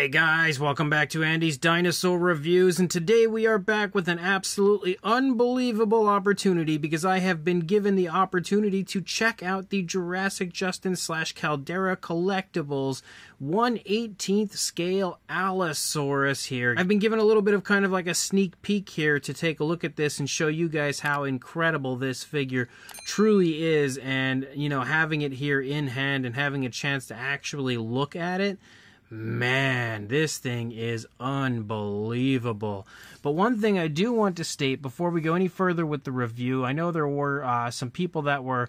Hey guys, welcome back to Andy's Dinosaur Reviews, and today we are back with an absolutely unbelievable opportunity because I have been given the opportunity to check out the Jurassic Justin slash Caldera Collectibles 118th scale Allosaurus here. I've been given a little bit of kind of like a sneak peek here to take a look at this and show you guys how incredible this figure truly is, and you know, having it here in hand and having a chance to actually look at it Man, this thing is unbelievable. But one thing I do want to state before we go any further with the review, I know there were uh, some people that were,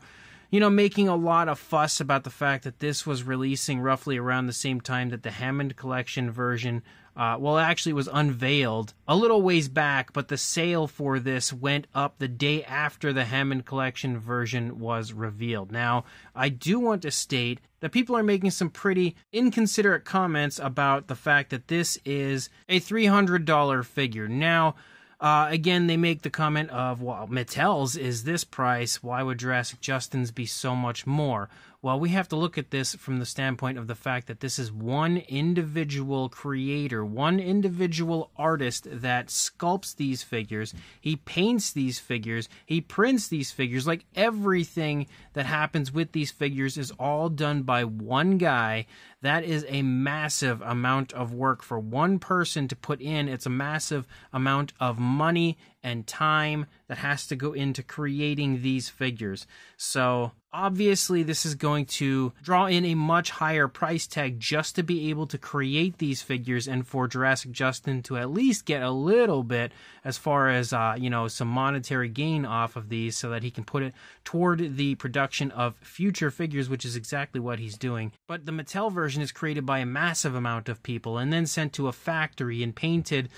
you know, making a lot of fuss about the fact that this was releasing roughly around the same time that the Hammond Collection version uh, well, actually, it was unveiled a little ways back, but the sale for this went up the day after the Hammond Collection version was revealed. Now, I do want to state that people are making some pretty inconsiderate comments about the fact that this is a $300 figure. Now, uh, again, they make the comment of, well, Mattel's is this price. Why would Jurassic Justin's be so much more? Well, we have to look at this from the standpoint of the fact that this is one individual creator, one individual artist that sculpts these figures. He paints these figures, he prints these figures. Like everything that happens with these figures is all done by one guy. That is a massive amount of work for one person to put in. It's a massive amount of money and time that has to go into creating these figures. So, obviously, this is going to draw in a much higher price tag just to be able to create these figures and for Jurassic Justin to at least get a little bit as far as, uh, you know, some monetary gain off of these so that he can put it toward the production of future figures, which is exactly what he's doing. But the Mattel version is created by a massive amount of people and then sent to a factory and painted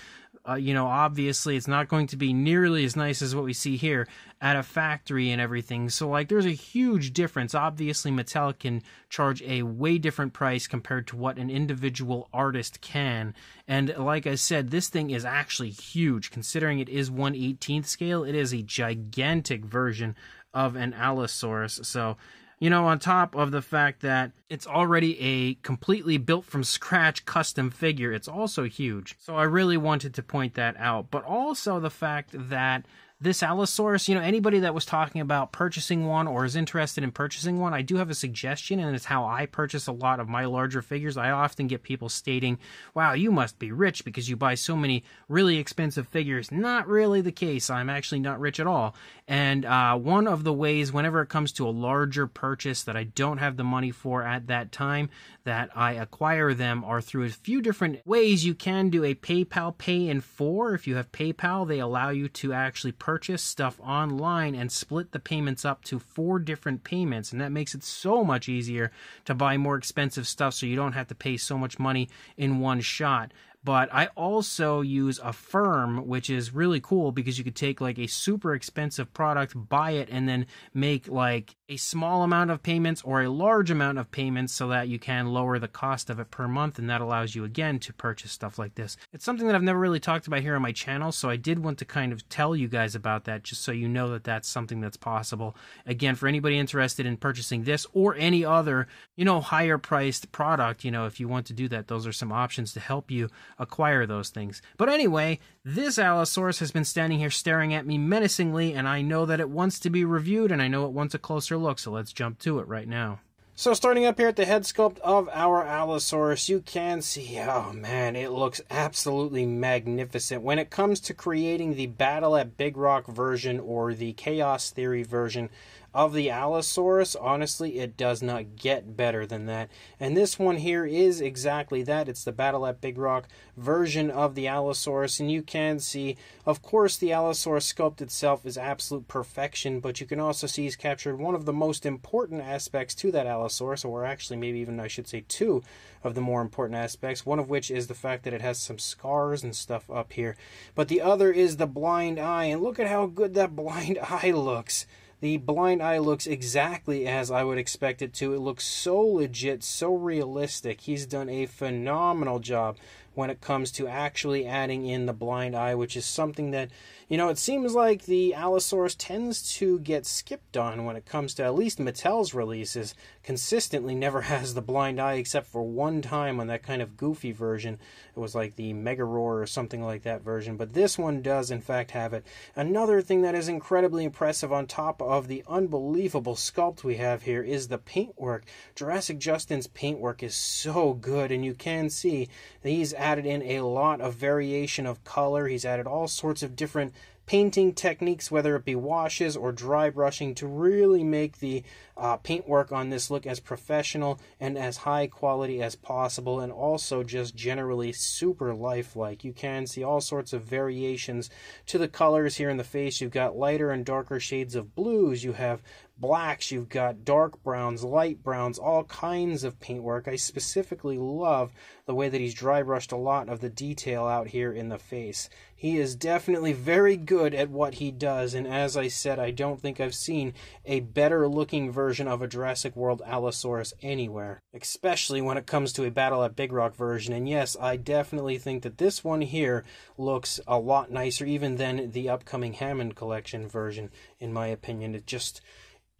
uh, you know, obviously it's not going to be nearly as nice as what we see here at a factory and everything. So, like, there's a huge difference. Obviously, Mattel can charge a way different price compared to what an individual artist can. And like I said, this thing is actually huge. Considering it is 118th scale, it is a gigantic version of an Allosaurus. So, you know, on top of the fact that it's already a completely built from scratch custom figure, it's also huge. So I really wanted to point that out. But also the fact that this Allosaurus, you know, anybody that was talking about purchasing one or is interested in purchasing one, I do have a suggestion, and it's how I purchase a lot of my larger figures. I often get people stating, wow, you must be rich because you buy so many really expensive figures. Not really the case. I'm actually not rich at all. And uh, one of the ways, whenever it comes to a larger purchase that I don't have the money for at that time, that I acquire them are through a few different ways. You can do a PayPal pay in four. If you have PayPal, they allow you to actually purchase stuff online and split the payments up to four different payments. And that makes it so much easier to buy more expensive stuff so you don't have to pay so much money in one shot but I also use Affirm, which is really cool because you could take like a super expensive product, buy it, and then make like a small amount of payments or a large amount of payments so that you can lower the cost of it per month. And that allows you again to purchase stuff like this. It's something that I've never really talked about here on my channel, so I did want to kind of tell you guys about that just so you know that that's something that's possible. Again, for anybody interested in purchasing this or any other, you know, higher priced product, you know, if you want to do that, those are some options to help you acquire those things. But anyway, this Allosaurus has been standing here staring at me menacingly, and I know that it wants to be reviewed, and I know it wants a closer look, so let's jump to it right now. So starting up here at the head sculpt of our Allosaurus, you can see, oh man, it looks absolutely magnificent. When it comes to creating the Battle at Big Rock version or the Chaos Theory version, of the Allosaurus, honestly, it does not get better than that. And this one here is exactly that. It's the Battle at Big Rock version of the Allosaurus. And you can see, of course, the Allosaurus sculpt itself is absolute perfection, but you can also see he's captured one of the most important aspects to that Allosaurus, or actually, maybe even I should say two of the more important aspects. One of which is the fact that it has some scars and stuff up here. But the other is the blind eye. And look at how good that blind eye looks. The blind eye looks exactly as I would expect it to. It looks so legit, so realistic. He's done a phenomenal job when it comes to actually adding in the blind eye, which is something that, you know, it seems like the Allosaurus tends to get skipped on when it comes to at least Mattel's releases. Consistently never has the blind eye except for one time on that kind of goofy version. It was like the Mega Roar or something like that version, but this one does in fact have it. Another thing that is incredibly impressive on top of the unbelievable sculpt we have here is the paintwork. Jurassic Justin's paintwork is so good, and you can see he's added in a lot of variation of color. He's added all sorts of different painting techniques, whether it be washes or dry brushing, to really make the uh, paintwork on this look as professional and as high quality as possible, and also just generally super lifelike. You can see all sorts of variations to the colors here in the face. You've got lighter and darker shades of blues. You have blacks, you've got dark browns, light browns, all kinds of paintwork. I specifically love the way that he's dry brushed a lot of the detail out here in the face. He is definitely very good at what he does, and as I said, I don't think I've seen a better looking version of a Jurassic World Allosaurus anywhere, especially when it comes to a Battle at Big Rock version. And yes, I definitely think that this one here looks a lot nicer even than the upcoming Hammond Collection version, in my opinion. It just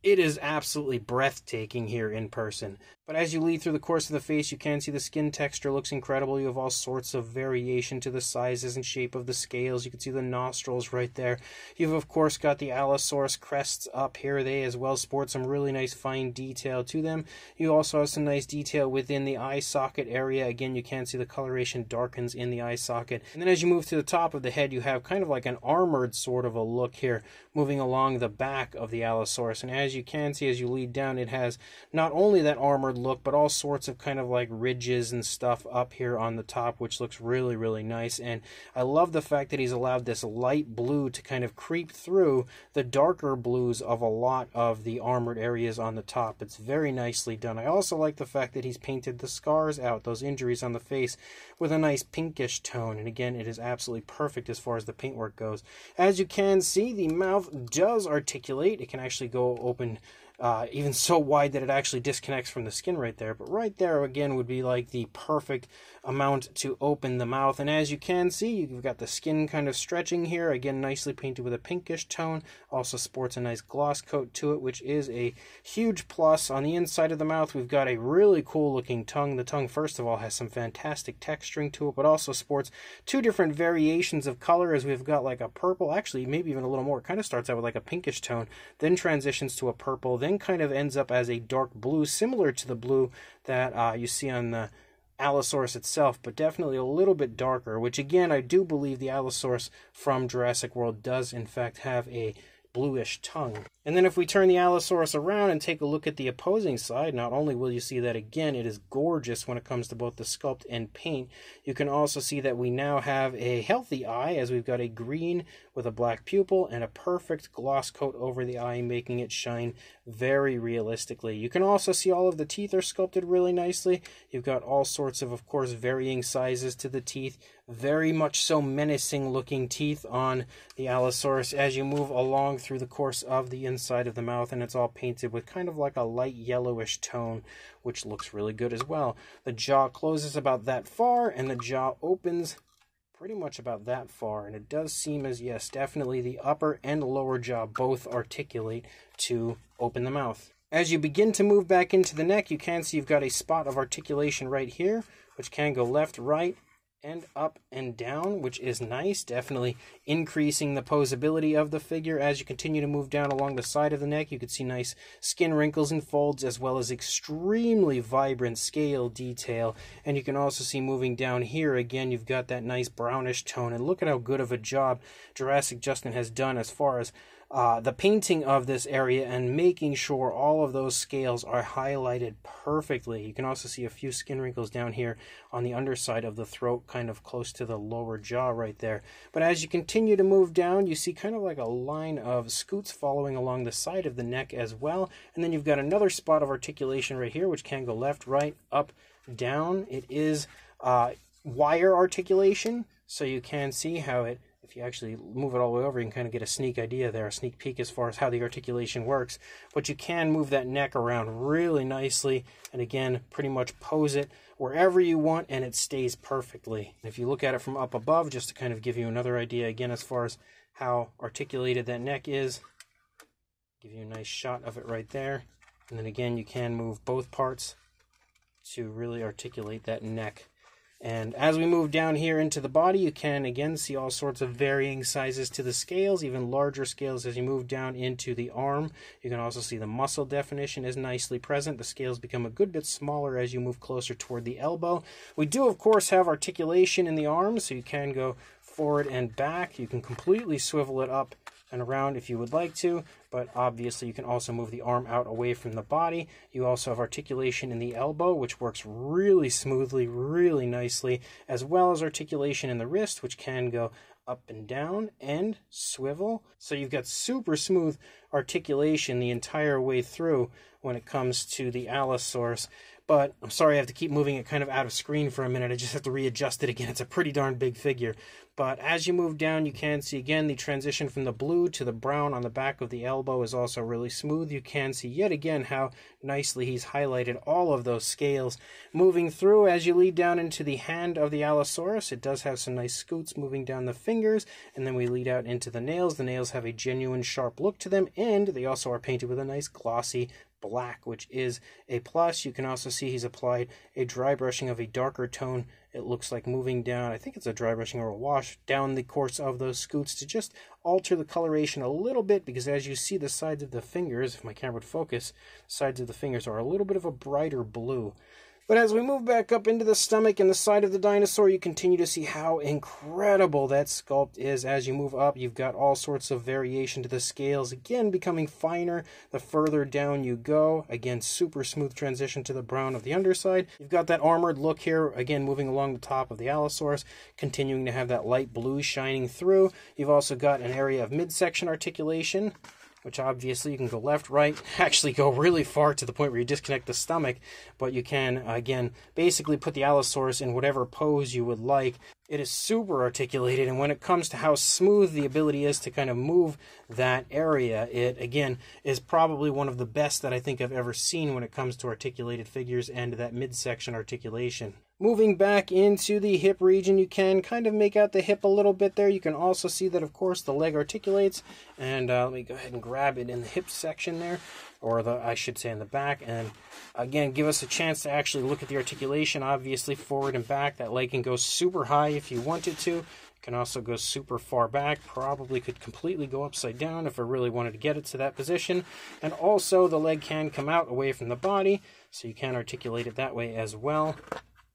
it is absolutely breathtaking here in person. But as you lead through the course of the face, you can see the skin texture looks incredible. You have all sorts of variation to the sizes and shape of the scales. You can see the nostrils right there. You've, of course, got the Allosaurus crests up here. They as well sport some really nice fine detail to them. You also have some nice detail within the eye socket area. Again, you can see the coloration darkens in the eye socket. And then as you move to the top of the head, you have kind of like an armored sort of a look here, moving along the back of the Allosaurus. And as you can see, as you lead down, it has not only that armored look, but all sorts of kind of like ridges and stuff up here on the top, which looks really, really nice. And I love the fact that he's allowed this light blue to kind of creep through the darker blues of a lot of the armored areas on the top. It's very nicely done. I also like the fact that he's painted the scars out, those injuries on the face, with a nice pinkish tone. And again, it is absolutely perfect as far as the paintwork goes. As you can see, the mouth does articulate. It can actually go open and uh, even so wide that it actually disconnects from the skin right there. But right there, again, would be like the perfect amount to open the mouth. And as you can see, you've got the skin kind of stretching here. Again, nicely painted with a pinkish tone. Also sports a nice gloss coat to it, which is a huge plus. On the inside of the mouth, we've got a really cool looking tongue. The tongue, first of all, has some fantastic texturing to it, but also sports two different variations of color as we've got like a purple, actually maybe even a little more. It kind of starts out with like a pinkish tone, then transitions to a purple, then kind of ends up as a dark blue, similar to the blue that uh, you see on the Allosaurus itself, but definitely a little bit darker, which again, I do believe the Allosaurus from Jurassic World does in fact have a bluish tongue. And then if we turn the Allosaurus around and take a look at the opposing side, not only will you see that again, it is gorgeous when it comes to both the sculpt and paint, you can also see that we now have a healthy eye as we've got a green with a black pupil and a perfect gloss coat over the eye, making it shine very realistically. You can also see all of the teeth are sculpted really nicely. You've got all sorts of, of course, varying sizes to the teeth. Very much so menacing looking teeth on the Allosaurus as you move along through the course of the inside of the mouth, and it's all painted with kind of like a light yellowish tone, which looks really good as well. The jaw closes about that far, and the jaw opens pretty much about that far, and it does seem as, yes, definitely the upper and lower jaw both articulate to open the mouth. As you begin to move back into the neck, you can see you've got a spot of articulation right here, which can go left, right, and up and down, which is nice, definitely increasing the posability of the figure. As you continue to move down along the side of the neck, you can see nice skin wrinkles and folds, as well as extremely vibrant scale detail. And you can also see moving down here, again, you've got that nice brownish tone. And look at how good of a job Jurassic Justin has done as far as uh, the painting of this area and making sure all of those scales are highlighted perfectly. You can also see a few skin wrinkles down here on the underside of the throat, kind of close to the lower jaw right there. But as you continue to move down, you see kind of like a line of scutes following along the side of the neck as well. And then you've got another spot of articulation right here, which can go left, right, up, down. It is uh, wire articulation, so you can see how it if you actually move it all the way over, you can kind of get a sneak idea there, a sneak peek as far as how the articulation works. But you can move that neck around really nicely, and again, pretty much pose it wherever you want, and it stays perfectly. If you look at it from up above, just to kind of give you another idea again as far as how articulated that neck is, give you a nice shot of it right there. And then again, you can move both parts to really articulate that neck. And as we move down here into the body, you can again see all sorts of varying sizes to the scales, even larger scales as you move down into the arm. You can also see the muscle definition is nicely present. The scales become a good bit smaller as you move closer toward the elbow. We do, of course, have articulation in the arm, so you can go forward and back. You can completely swivel it up and around if you would like to, but obviously you can also move the arm out away from the body. You also have articulation in the elbow, which works really smoothly, really nicely, as well as articulation in the wrist, which can go up and down and swivel. So you've got super smooth articulation the entire way through when it comes to the Allosaurus. But I'm sorry I have to keep moving it kind of out of screen for a minute. I just have to readjust it again. It's a pretty darn big figure. But as you move down, you can see again the transition from the blue to the brown on the back of the elbow is also really smooth. You can see yet again how nicely he's highlighted all of those scales. Moving through as you lead down into the hand of the Allosaurus, it does have some nice scutes moving down the fingers, and then we lead out into the nails. The nails have a genuine sharp look to them, and they also are painted with a nice glossy black, which is a plus. You can also see he's applied a dry brushing of a darker tone it looks like moving down, I think it's a dry brushing or a wash, down the course of those scutes to just alter the coloration a little bit because as you see the sides of the fingers, if my camera would focus, sides of the fingers are a little bit of a brighter blue. But as we move back up into the stomach and the side of the dinosaur, you continue to see how incredible that sculpt is. As you move up, you've got all sorts of variation to the scales, again becoming finer the further down you go. Again, super smooth transition to the brown of the underside. You've got that armored look here, again moving along the top of the Allosaurus, continuing to have that light blue shining through. You've also got an area of midsection articulation which obviously you can go left, right, actually go really far to the point where you disconnect the stomach, but you can, again, basically put the Allosaurus in whatever pose you would like. It is super articulated, and when it comes to how smooth the ability is to kind of move that area, it, again, is probably one of the best that I think I've ever seen when it comes to articulated figures and that midsection articulation. Moving back into the hip region, you can kind of make out the hip a little bit there. You can also see that, of course, the leg articulates. And uh, let me go ahead and grab it in the hip section there, or the I should say in the back. And again, give us a chance to actually look at the articulation. Obviously, forward and back. That leg can go super high if you wanted to. It can also go super far back. Probably could completely go upside down if I really wanted to get it to that position. And also, the leg can come out away from the body, so you can articulate it that way as well.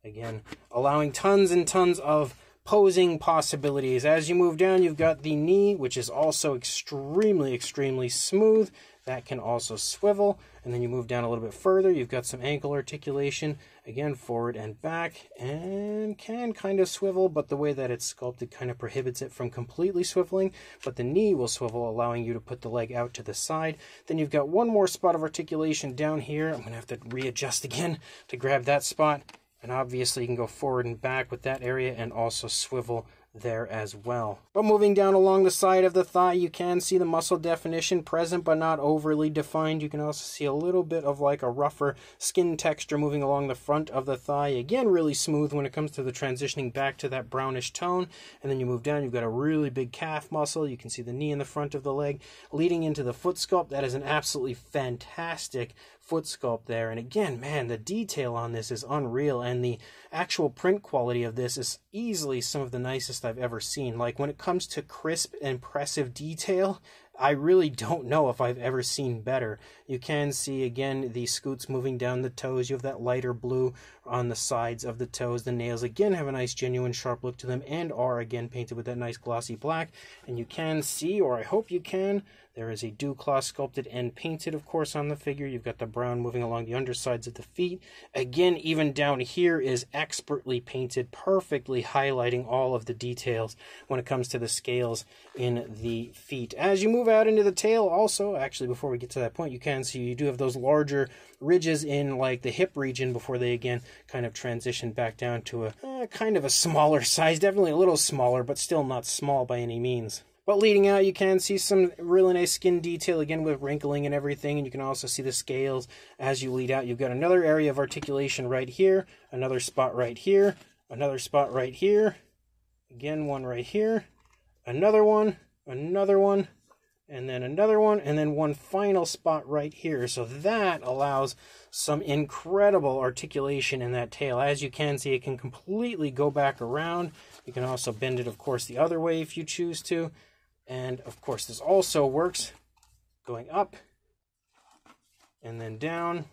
Again, allowing tons and tons of posing possibilities. As you move down, you've got the knee, which is also extremely, extremely smooth. That can also swivel. And then you move down a little bit further, you've got some ankle articulation, again, forward and back, and can kind of swivel, but the way that it's sculpted kind of prohibits it from completely swiveling. But the knee will swivel, allowing you to put the leg out to the side. Then you've got one more spot of articulation down here. I'm going to have to readjust again to grab that spot and obviously you can go forward and back with that area and also swivel there as well. But moving down along the side of the thigh, you can see the muscle definition present but not overly defined. You can also see a little bit of like a rougher skin texture moving along the front of the thigh. Again, really smooth when it comes to the transitioning back to that brownish tone. And then you move down, you've got a really big calf muscle. You can see the knee in the front of the leg leading into the foot sculpt. That is an absolutely fantastic foot sculpt there. And again, man, the detail on this is unreal, and the actual print quality of this is easily some of the nicest I've ever seen. Like when it comes to crisp, impressive detail, I really don't know if I've ever seen better. You can see again the scutes moving down the toes. You have that lighter blue on the sides of the toes. The nails again have a nice genuine sharp look to them and are again painted with that nice glossy black. And you can see, or I hope you can, There is a dew claw sculpted and painted, of course, on the figure. You've got the brown moving along the undersides of the feet. Again, even down here is expertly painted, perfectly highlighting all of the details when it comes to the scales in the feet. As you move out into the tail, also, actually, before we get to that point, you can see you do have those larger ridges in like the hip region before they again kind of transition back down to a uh, kind of a smaller size, definitely a little smaller, but still not small by any means. But leading out, you can see some really nice skin detail, again with wrinkling and everything, and you can also see the scales as you lead out. You've got another area of articulation right here, another spot right here, another spot right here, again one right here, another one, another one, and then another one, and then one final spot right here. So that allows some incredible articulation in that tail. As you can see, it can completely go back around. You can also bend it, of course, the other way if you choose to. And of course, this also works going up and then down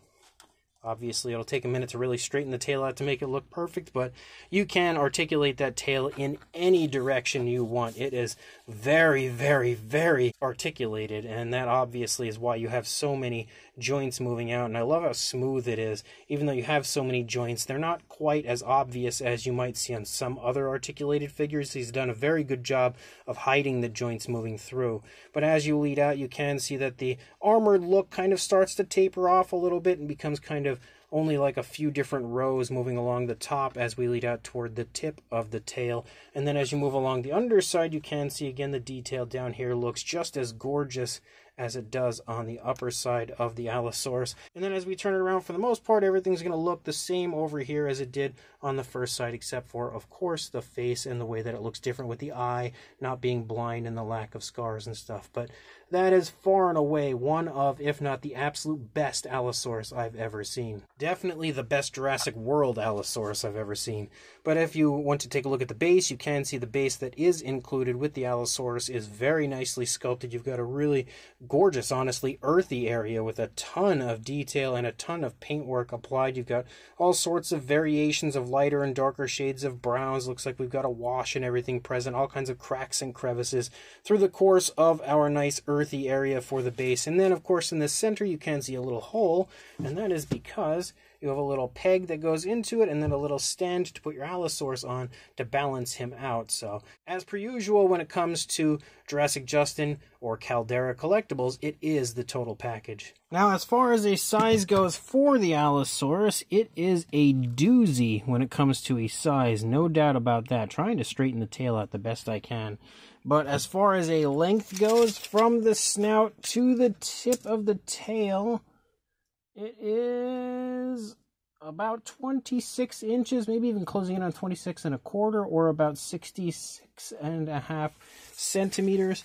Obviously, it'll take a minute to really straighten the tail out to make it look perfect, but you can articulate that tail in any direction you want. It is very, very, very articulated, and that obviously is why you have so many joints moving out. And I love how smooth it is. Even though you have so many joints, they're not quite as obvious as you might see on some other articulated figures. He's done a very good job of hiding the joints moving through. But as you lead out, you can see that the armored look kind of starts to taper off a little bit and becomes kind of only like a few different rows moving along the top as we lead out toward the tip of the tail. And then as you move along the underside, you can see again the detail down here looks just as gorgeous as it does on the upper side of the Allosaurus. And then as we turn it around, for the most part, everything's going to look the same over here as it did on the first side, except for, of course, the face and the way that it looks different with the eye not being blind and the lack of scars and stuff. But that is far and away one of, if not the absolute best Allosaurus I've ever seen. Definitely the best Jurassic World Allosaurus I've ever seen. But if you want to take a look at the base, you can see the base that is included with the Allosaurus is very nicely sculpted. You've got a really gorgeous, honestly, earthy area with a ton of detail and a ton of paintwork applied. You've got all sorts of variations of lighter and darker shades of browns. Looks like we've got a wash and everything present, all kinds of cracks and crevices through the course of our nice earthy area for the base. And then, of course, in the center, you can see a little hole, and that is because you have a little peg that goes into it and then a little stand to put your Allosaurus on to balance him out. So, as per usual, when it comes to Jurassic Justin or Caldera collectibles, it is the total package. Now, as far as a size goes for the Allosaurus, it is a doozy when it comes to a size, no doubt about that. Trying to straighten the tail out the best I can. But as far as a length goes, from the snout to the tip of the tail, it is about 26 inches, maybe even closing in on 26 and a quarter, or about 66 and a half centimeters.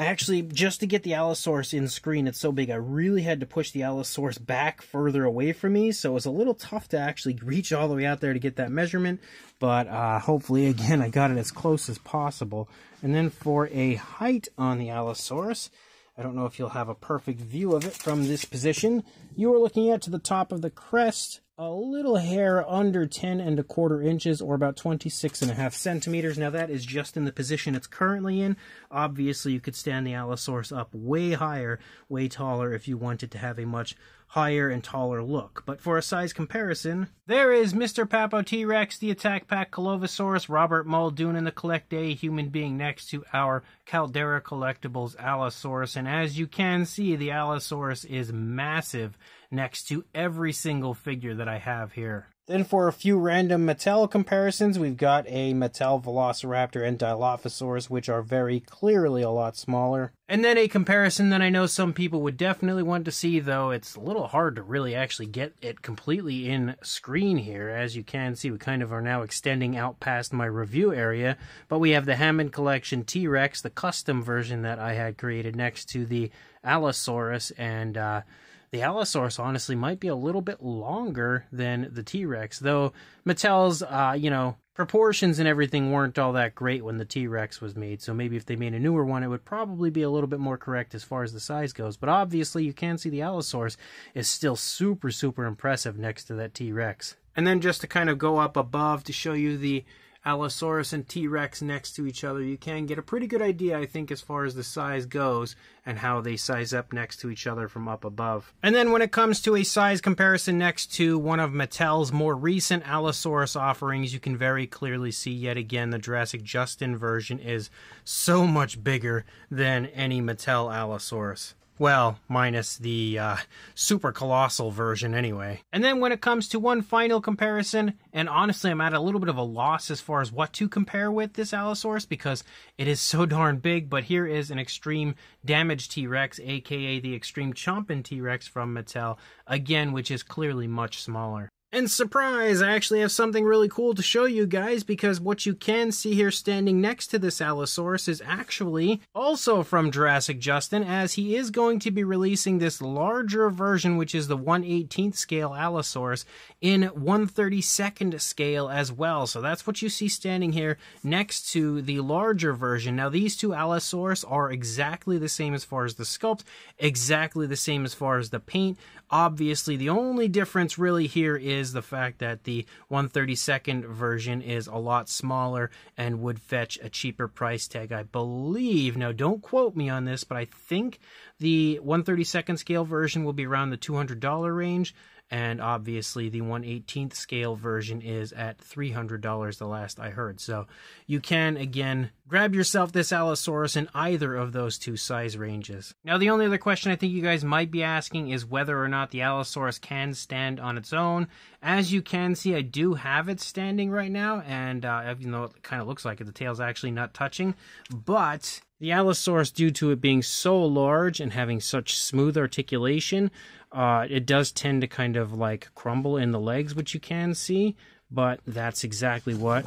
I actually, just to get the Allosaurus in screen, it's so big, I really had to push the Allosaurus back further away from me, so it was a little tough to actually reach all the way out there to get that measurement, but uh, hopefully, again, I got it as close as possible. And then for a height on the Allosaurus, I don't know if you'll have a perfect view of it from this position. You are looking at to the top of the crest, a little hair under 10 and a quarter inches or about 26 and a half centimeters. Now that is just in the position it's currently in. Obviously you could stand the Allosaurus up way higher, way taller if you wanted to have a much higher and taller look. But for a size comparison, there is Mr. Papo T-Rex, the Attack Pack Colovosaurus, Robert Muldoon, and the Collect A human being next to our Caldera Collectibles Allosaurus. And as you can see, the Allosaurus is massive next to every single figure that I have here. Then for a few random Mattel comparisons, we've got a Mattel Velociraptor and Dilophosaurus, which are very clearly a lot smaller. And then a comparison that I know some people would definitely want to see, though it's a little hard to really actually get it completely in screen here. As you can see, we kind of are now extending out past my review area, but we have the Hammond Collection T-Rex, the custom version that I had created next to the Allosaurus, and uh, the Allosaurus honestly might be a little bit longer than the T Rex, though Mattel's, uh, you know, proportions and everything weren't all that great when the T Rex was made. So maybe if they made a newer one, it would probably be a little bit more correct as far as the size goes. But obviously, you can see the Allosaurus is still super, super impressive next to that T Rex. And then just to kind of go up above to show you the Allosaurus and T Rex next to each other, you can get a pretty good idea, I think, as far as the size goes and how they size up next to each other from up above. And then when it comes to a size comparison next to one of Mattel's more recent Allosaurus offerings, you can very clearly see yet again the Jurassic Justin version is so much bigger than any Mattel Allosaurus. Well, minus the uh, super colossal version anyway. And then when it comes to one final comparison, and honestly, I'm at a little bit of a loss as far as what to compare with this Allosaurus because it is so darn big, but here is an extreme damage T Rex, aka the extreme chomping T Rex from Mattel, again, which is clearly much smaller. And surprise, I actually have something really cool to show you guys because what you can see here standing next to this Allosaurus is actually also from Jurassic Justin as he is going to be releasing this larger version which is the 118th scale Allosaurus in 132nd scale as well. So that's what you see standing here next to the larger version. Now these two Allosaurus are exactly the same as far as the sculpt, exactly the same as far as the paint. Obviously the only difference really here is is the fact that the 132nd version is a lot smaller and would fetch a cheaper price tag, I believe. Now, don't quote me on this, but I think the 132nd scale version will be around the $200 range and obviously the 118th scale version is at $300 the last I heard. So you can again grab yourself this Allosaurus in either of those two size ranges. Now the only other question I think you guys might be asking is whether or not the Allosaurus can stand on its own. As you can see, I do have it standing right now, and uh, even though it kind of looks like it, the tail's actually not touching, but the Allosaurus, due to it being so large and having such smooth articulation, uh, it does tend to kind of like crumble in the legs, which you can see, but that's exactly what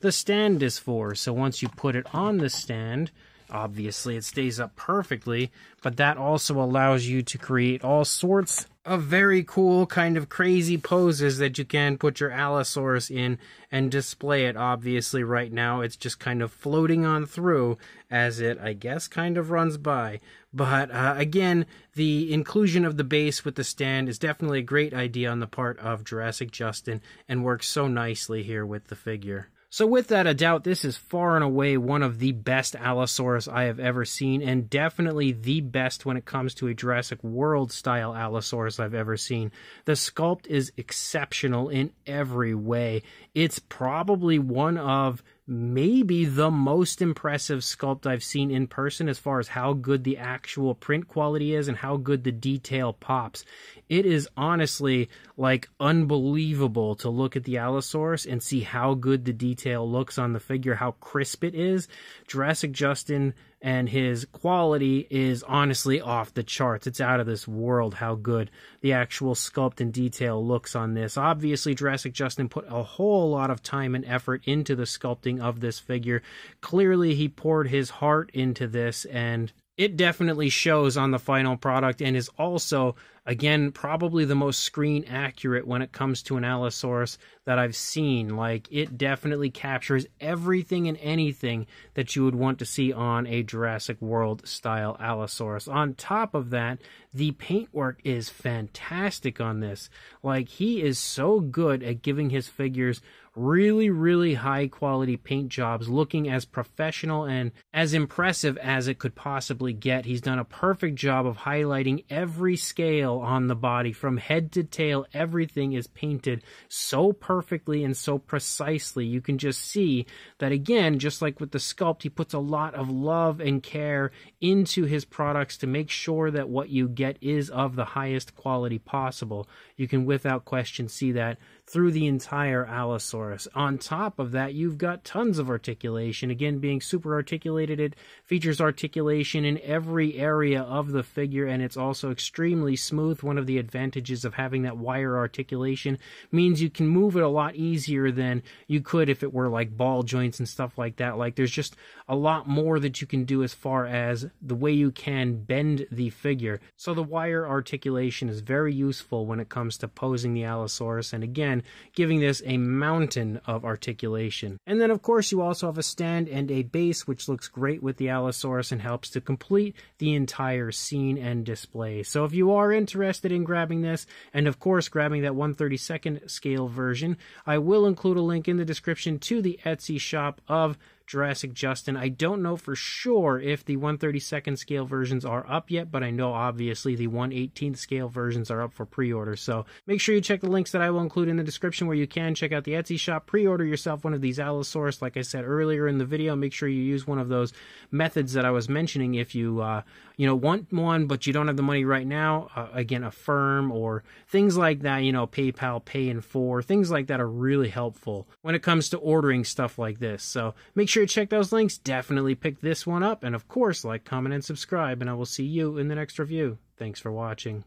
the stand is for. So once you put it on the stand, obviously it stays up perfectly, but that also allows you to create all sorts of very cool kind of crazy poses that you can put your Allosaurus in and display it. Obviously, right now it's just kind of floating on through as it, I guess, kind of runs by. But uh, again, the inclusion of the base with the stand is definitely a great idea on the part of Jurassic Justin and works so nicely here with the figure. So, without a doubt, this is far and away one of the best Allosaurus I have ever seen, and definitely the best when it comes to a Jurassic World style Allosaurus I've ever seen. The sculpt is exceptional in every way. It's probably one of maybe the most impressive sculpt I've seen in person as far as how good the actual print quality is and how good the detail pops. It is honestly like unbelievable to look at the Allosaurus and see how good the detail looks on the figure, how crisp it is. Jurassic Justin and his quality is honestly off the charts. It's out of this world how good the actual sculpt and detail looks on this. Obviously, Jurassic Justin put a whole lot of time and effort into the sculpting of this figure. Clearly, he poured his heart into this, and it definitely shows on the final product and is also Again, probably the most screen accurate when it comes to an Allosaurus that I've seen. Like, it definitely captures everything and anything that you would want to see on a Jurassic World style Allosaurus. On top of that, the paintwork is fantastic on this. Like, he is so good at giving his figures really, really high quality paint jobs, looking as professional and as impressive as it could possibly get. He's done a perfect job of highlighting every scale on the body from head to tail. Everything is painted so perfectly and so precisely. You can just see that again, just like with the sculpt, he puts a lot of love and care into his products to make sure that what you get is of the highest quality possible. You can without question see that through the entire Allosaurus. On top of that, you've got tons of articulation. Again, being super articulated, it features articulation in every area of the figure, and it's also extremely smooth. One of the advantages of having that wire articulation means you can move it a lot easier than you could if it were like ball joints and stuff like that. Like, there's just a lot more that you can do as far as the way you can bend the figure. So, the wire articulation is very useful when it comes to posing the Allosaurus, and again, giving this a mountain of articulation. And then, of course, you also have a stand and a base, which looks great with the Allosaurus and helps to complete the entire scene and display. So if you are interested in grabbing this, and of course, grabbing that 132nd scale version, I will include a link in the description to the Etsy shop of Jurassic Justin. I don't know for sure if the 132nd scale versions are up yet, but I know obviously the 118th scale versions are up for pre order. So make sure you check the links that I will include in the description where you can check out the Etsy shop, pre order yourself one of these Allosaurus. Like I said earlier in the video, make sure you use one of those methods that I was mentioning if you, uh, you know, want one, but you don't have the money right now. Uh, again, firm or things like that, you know, PayPal, Pay in Four, things like that are really helpful when it comes to ordering stuff like this. So make sure sure to check those links. Definitely pick this one up. And of course, like, comment, and subscribe. And I will see you in the next review. Thanks for watching.